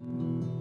Música